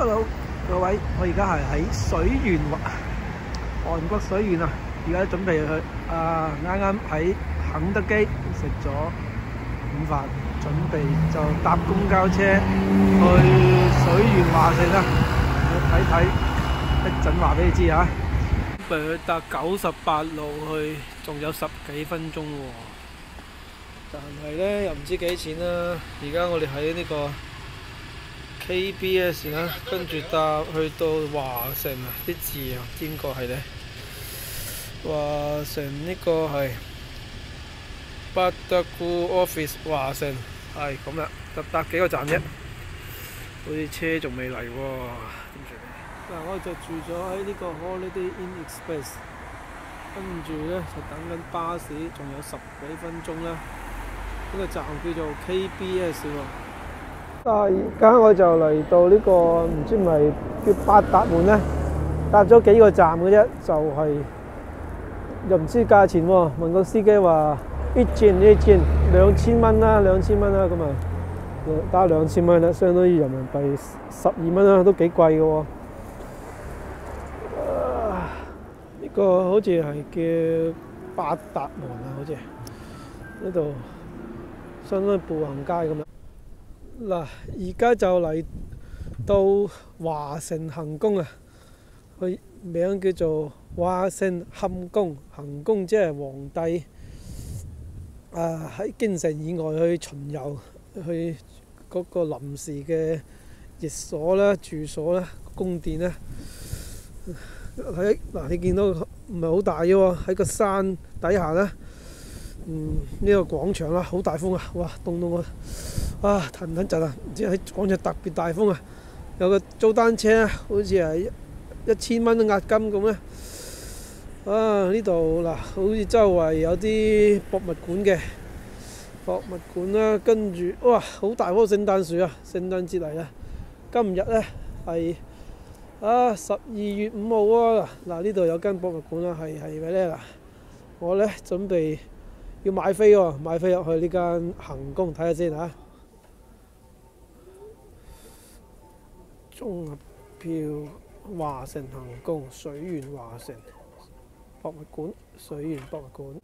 Hello，各位，我而家係喺水源韓國水源啊，而家準備去啊，啱啱喺肯德基食咗午飯，準備就搭公交车去水源华城啊，我睇睇，一陣話俾你知嚇。準備去搭九十八路去，仲有十幾分鐘喎、但係咧又唔知幾錢啦。而家我哋喺呢個 KBS 啦，跟住搭去到華城啊，啲字啊邊個係呢？華城呢個係八德固 Office 華城，係咁啦，搭搭幾個站啫，好似車仲未嚟喎。點算呢嗱，我就住咗喺呢個 Holiday Inn Express，跟住呢就等緊巴士，仲有十幾分鐘啦。呢個站叫做 KBS 喎。啊！而家我就嚟到呢、個唔知咪叫八達門咧，搭咗幾個站嘅啫，就係、又唔知價錢喎。問個司機話一轉一轉兩千蚊啦，兩千蚊啦，咁啊打兩千蚊啦，相當於人民幣十二蚊啦，都幾貴嘅喎。啊呢、個好似係叫八達門啊，好似呢度相當於步行街咁樣。嗱，而家就嚟到華城行宮啊，佢名叫做華城行宮，行宮即係皇帝啊喺京城以外去巡遊，去嗰個臨時嘅役所啦、住所啦、宮殿啦。喺嗱，你見到唔係好大嘅喎，喺個山底下咧，嗯，呢、個廣場啦，好大風啊！哇，凍到我〜啊，騰騰震啊！唔知喺廣場特別大風啊！有個租單車，好似係一一千蚊押金咁咧。啊！呢度嗱，好似周圍有啲博物館嘅博物館啦，跟住哇，好大棵聖誕樹啊！聖誕節嚟啊！今日咧係啊十二月五號啊！嗱，呢度有間博物館啦，係係咩咧嗱？我咧準備要買飛喎，買飛入去呢間行宮睇下先嚇。綜合票華城行宮水源華城博物館水源博物館。